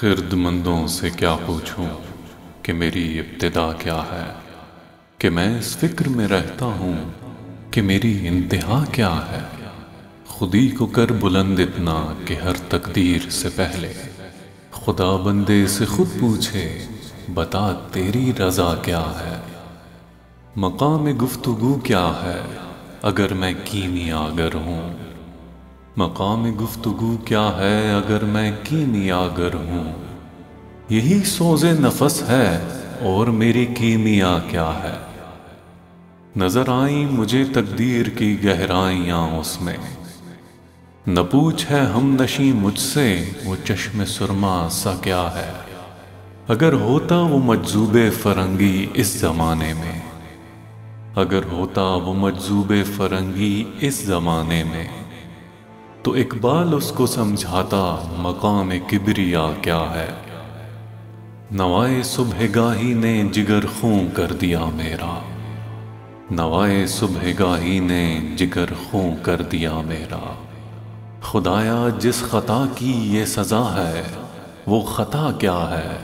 खिरदमंदों से क्या पूछूँ कि मेरी इब्तदा क्या है? कि मैं इस फ़िक्र में रहता हूँ कि मेरी इंतहा क्या है? खुदी को कर बुलंद इतना कि हर तकदीर से पहले खुदा बंदे से खुद पूछे, बता तेरी रजा क्या है? मकाम गुफ्तगु क्या है? अगर मैं कीमियागर हूँ मकाम गुफ्तगु क्या है अगर मैं कीमियागर हूँ? यही सोज नफस है और मेरी कीमिया क्या है? नज़र आई मुझे तकदीर की गहराइयाँ उसमें। न पूछ है हम नशी मुझसे, वो चश्म सुरमा सा क्या है? अगर होता वो मजजूब फरंगी इस जमाने में। अगर होता वो मजजूब फरंगी इस जमाने में। तो इकबाल उसको समझाता, मकाम किबरिया क्या है? नवाए सुबह गाही ने जिगर खूं कर दिया मेरा। नवाए सुबह गाही ने जिगर खूं कर दिया मेरा। खुदाया, जिस खता की ये सज़ा है, वो खता क्या है?